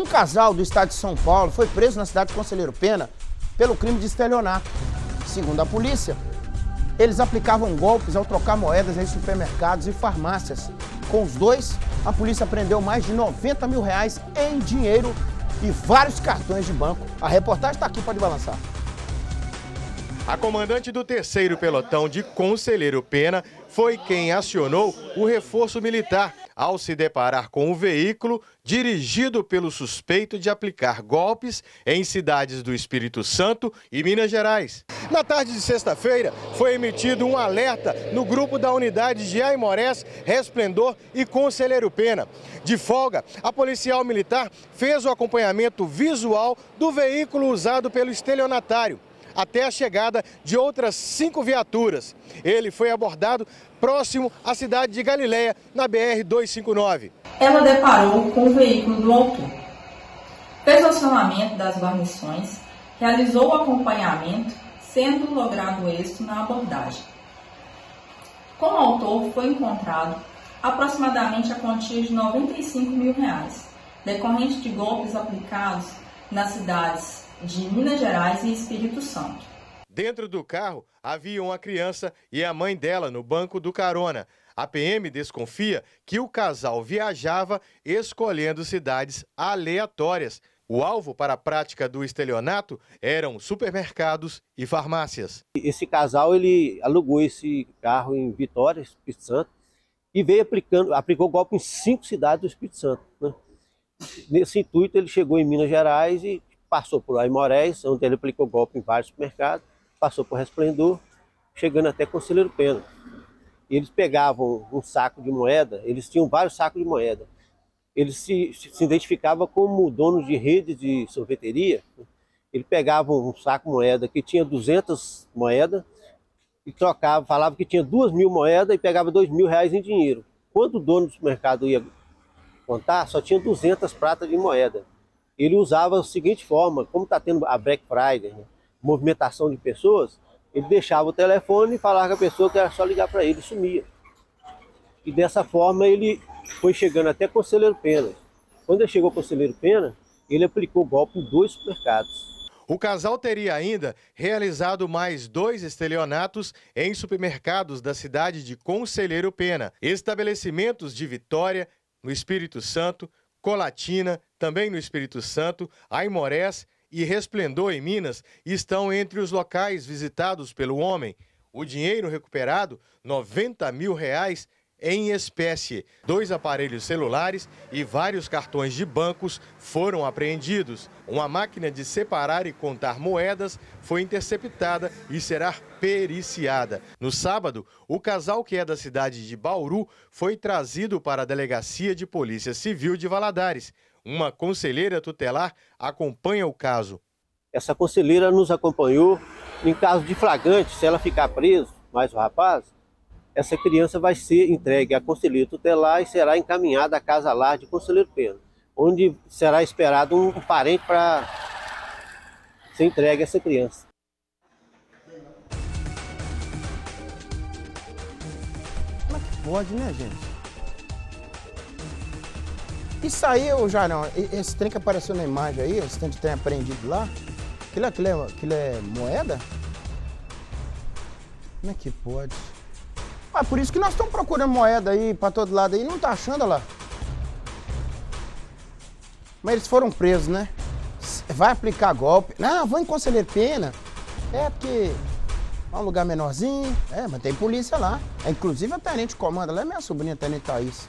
Um casal do estado de São Paulo foi preso na cidade de Conselheiro Pena pelo crime de estelionato. Segundo a polícia, eles aplicavam golpes ao trocar moedas em supermercados e farmácias. Com os dois, a polícia prendeu mais de 90 mil reais em dinheiro e vários cartões de banco. A reportagem está aqui, pode balançar. A comandante do terceiro pelotão de Conselheiro Pena foi quem acionou o reforço militar ao se deparar com um veículo dirigido pelo suspeito de aplicar golpes em cidades do Espírito Santo e Minas Gerais. Na tarde de sexta-feira, foi emitido um alerta no grupo da unidade de Aimorés, Resplendor e Conselheiro Pena. De folga, a policial militar fez o acompanhamento visual do veículo usado pelo estelionatário até a chegada de outras cinco viaturas. Ele foi abordado próximo à cidade de Galiléia, na BR-259. Ela deparou com o veículo do autor. Fez o acionamento das guarnições, realizou o acompanhamento, sendo logrado êxito na abordagem. Com o autor foi encontrado aproximadamente a quantia de 95 mil reais, decorrente de golpes aplicados nas cidades de Minas Gerais e Espírito Santo. Dentro do carro havia uma criança e a mãe dela no banco do carona. A PM desconfia que o casal viajava escolhendo cidades aleatórias. O alvo para a prática do estelionato eram supermercados e farmácias. Esse casal ele alugou esse carro em Vitória, Espírito Santo, e veio aplicando, aplicou golpe em cinco cidades do Espírito Santo. Né? Nesse intuito, ele chegou em Minas Gerais e passou por Aimorés, onde ele aplicou golpe em vários supermercados passou por Resplendor, chegando até Conselheiro Pena. E eles pegavam um saco de moeda, eles tinham vários sacos de moeda. Eles se, se identificavam como donos de redes de sorveteria. Ele pegava um saco de moeda que tinha 200 moedas e trocava, falava que tinha duas mil moedas e pegava dois mil reais em dinheiro. Quando o dono do supermercado ia contar, só tinha 200 pratas de moeda. Ele usava a seguinte forma, como está tendo a Black Friday, né? movimentação de pessoas, ele deixava o telefone e falava com a pessoa que era só ligar para ele sumia. E dessa forma ele foi chegando até Conselheiro Pena. Quando ele chegou ao Conselheiro Pena, ele aplicou o golpe em dois supermercados. O casal teria ainda realizado mais dois estelionatos em supermercados da cidade de Conselheiro Pena, estabelecimentos de Vitória, no Espírito Santo, Colatina, também no Espírito Santo, Aimorés e Resplendor em Minas estão entre os locais visitados pelo homem. O dinheiro recuperado, 90 mil reais em espécie. Dois aparelhos celulares e vários cartões de bancos foram apreendidos. Uma máquina de separar e contar moedas foi interceptada e será periciada. No sábado, o casal que é da cidade de Bauru foi trazido para a Delegacia de Polícia Civil de Valadares. Uma conselheira tutelar acompanha o caso. Essa conselheira nos acompanhou. Em caso de flagrante, se ela ficar presa, mais o rapaz, essa criança vai ser entregue à conselheira tutelar e será encaminhada à casa lar de conselheiro Pena, onde será esperado um parente para ser entregue a essa criança. Como é que pode, né, gente? Isso aí, ô Jarão, esse trem que apareceu na imagem aí, esse trem que tem apreendido lá, aquilo, aquilo, é, aquilo é moeda? Como é que pode? Ah, por isso que nós estamos procurando moeda aí pra todo lado aí, não tá achando lá. Mas eles foram presos, né? Vai aplicar golpe. Não, vou em Conselheiro Pena. É porque é um lugar menorzinho. É, mas tem polícia lá. É, inclusive a tenente comanda lá é minha sobrinha, a tenente Thaís.